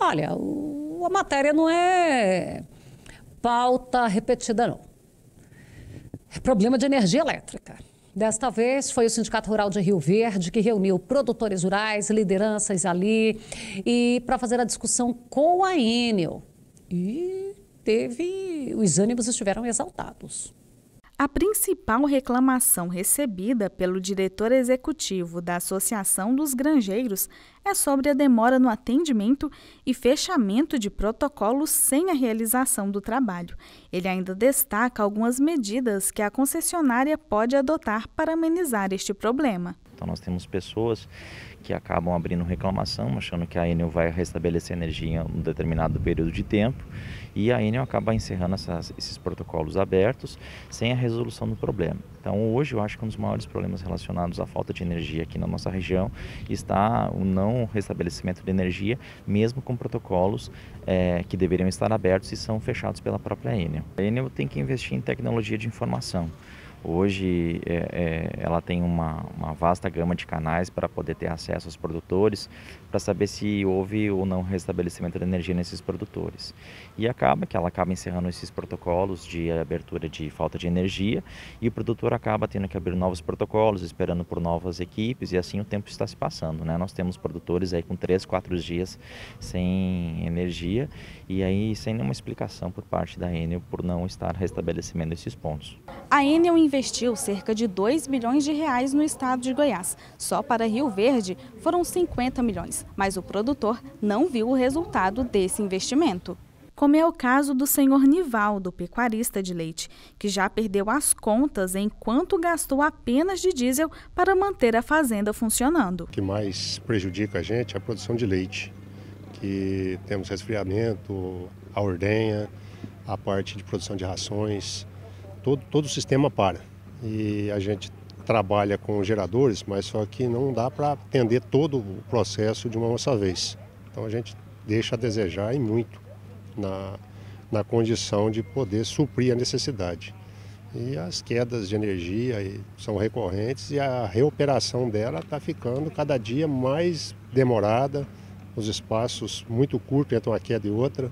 Olha, o, a matéria não é pauta repetida, não. É problema de energia elétrica. Desta vez foi o Sindicato Rural de Rio Verde que reuniu produtores rurais, lideranças ali, e para fazer a discussão com a Enel. E teve. Os ânimos estiveram exaltados. A principal reclamação recebida pelo diretor executivo da Associação dos Granjeiros é sobre a demora no atendimento e fechamento de protocolos sem a realização do trabalho. Ele ainda destaca algumas medidas que a concessionária pode adotar para amenizar este problema. Então nós temos pessoas que acabam abrindo reclamação, achando que a Enel vai restabelecer energia em um determinado período de tempo e a Enel acaba encerrando essas, esses protocolos abertos sem a resolução do problema. Então hoje eu acho que um dos maiores problemas relacionados à falta de energia aqui na nossa região está o não restabelecimento de energia, mesmo com protocolos é, que deveriam estar abertos e são fechados pela própria Enel. A Enel tem que investir em tecnologia de informação. Hoje é, é, ela tem uma, uma, vasta gama de canais para poder ter acesso aos produtores, para saber se houve ou não restabelecimento de energia nesses produtores. E acaba que ela acaba encerrando esses protocolos de abertura de falta de energia e o produtor acaba tendo que abrir novos protocolos, esperando por novas equipes e assim o tempo está se passando. Né? Nós temos produtores aí com 3, 4 dias sem energia e aí sem nenhuma explicação por parte da Enel por não estar restabelecendo esses pontos. A Enel investiu cerca de 2 bilhões de reais no estado de Goiás. Só para Rio Verde foram 50 milhões, mas o produtor não viu o resultado desse investimento. Como é o caso do senhor Nivaldo, pecuarista de leite, que já perdeu as contas em quanto gastou apenas de diesel para manter a fazenda funcionando. O que mais prejudica a gente é a produção de leite, que temos resfriamento, a ordenha, a parte de produção de rações, todo, todo o sistema para. E a gente trabalha com geradores, mas só que não dá para atender todo o processo de uma só vez. Então a gente deixa a desejar e muito na, na condição de poder suprir a necessidade. E as quedas de energia são recorrentes e a reoperação dela está ficando cada dia mais demorada, os espaços muito curtos entre uma queda e outra,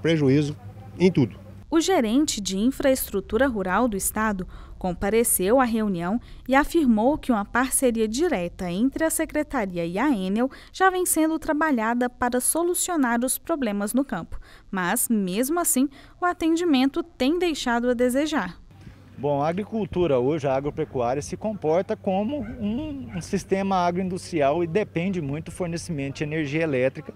prejuízo em tudo. O gerente de infraestrutura rural do estado compareceu à reunião e afirmou que uma parceria direta entre a secretaria e a Enel já vem sendo trabalhada para solucionar os problemas no campo. Mas, mesmo assim, o atendimento tem deixado a desejar. Bom, a agricultura hoje, a agropecuária, se comporta como um, um sistema agroindustrial e depende muito do fornecimento de energia elétrica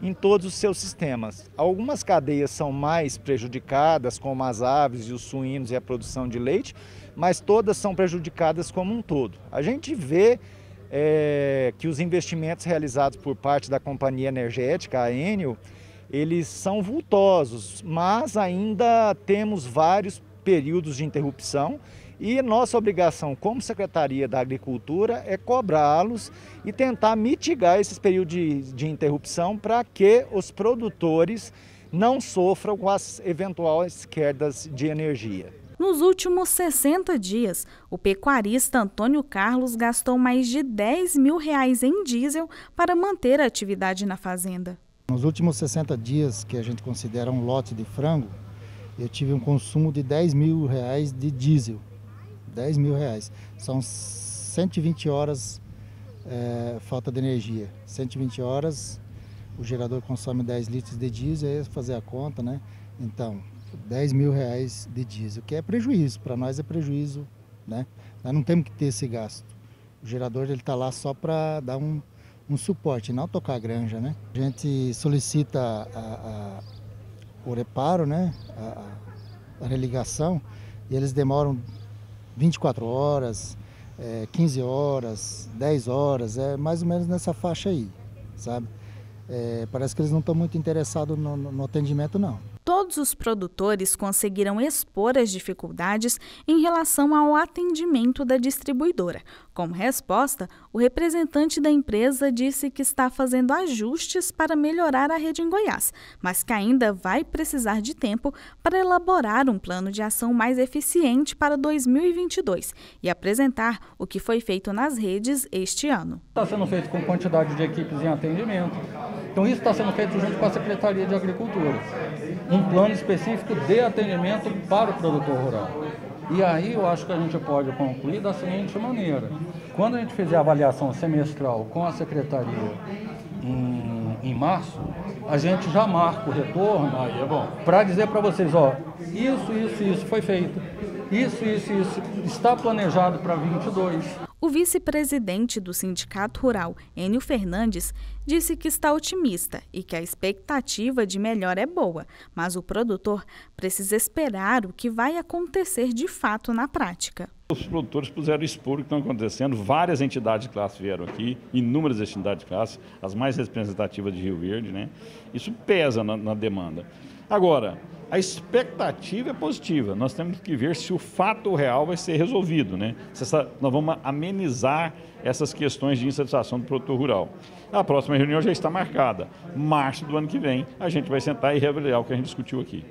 em todos os seus sistemas. Algumas cadeias são mais prejudicadas, como as aves e os suínos e a produção de leite, mas todas são prejudicadas como um todo. A gente vê é, que os investimentos realizados por parte da companhia energética, a Enel, eles são vultosos, mas ainda temos vários períodos de interrupção e nossa obrigação como Secretaria da Agricultura é cobrá-los e tentar mitigar esses períodos de, de interrupção para que os produtores não sofram com as eventuais quedas de energia. Nos últimos 60 dias, o pecuarista Antônio Carlos gastou mais de 10 mil reais em diesel para manter a atividade na fazenda. Nos últimos 60 dias, que a gente considera um lote de frango, eu tive um consumo de 10 mil reais de diesel. 10 mil reais. São 120 horas é, falta de energia. 120 horas, o gerador consome 10 litros de diesel, aí fazer a conta, né? Então, 10 mil reais de diesel, que é prejuízo, para nós é prejuízo, né? Nós não temos que ter esse gasto. O gerador está lá só para dar um, um suporte, não tocar a granja, né? A gente solicita a, a, o reparo, né? A, a religação, e eles demoram 24 horas, é, 15 horas, 10 horas, é mais ou menos nessa faixa aí, sabe? É, parece que eles não estão muito interessados no, no, no atendimento, não. Todos os produtores conseguiram expor as dificuldades em relação ao atendimento da distribuidora. Como resposta, O representante da empresa disse que está fazendo ajustes para melhorar a rede em Goiás, mas que ainda vai precisar de tempo para elaborar um plano de ação mais eficiente para 2022 e apresentar o que foi feito nas redes este ano. Está sendo feito com quantidade de equipes em atendimento. Então isso está sendo feito junto com a Secretaria de Agricultura. Um plano específico de atendimento para o produtor rural. E aí eu acho que a gente pode concluir da seguinte maneira. Quando a gente fizer a avaliação semestral com a Secretaria em, em março, a gente já marca o retorno é para dizer para vocês, ó, isso, isso, isso foi feito, isso, isso, isso está planejado para 22. O vice-presidente do Sindicato Rural, Enio Fernandes, disse que está otimista e que a expectativa de melhora é boa, mas o produtor precisa esperar o que vai acontecer de fato na prática. Os produtores puseram expor o que está acontecendo, várias entidades de classe vieram aqui, inúmeras entidades de classe, as mais representativas de Rio Verde, né? Isso pesa na, na demanda. Agora, a expectativa é positiva. Nós temos que ver se o fato real vai ser resolvido. Né? Essa, nós vamos amenizar essas questões de insatisfação do produtor rural. A próxima reunião já está marcada. Março do ano que vem, a gente vai sentar e reavaliar o que a gente discutiu aqui.